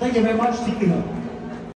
Thank you very much. Take.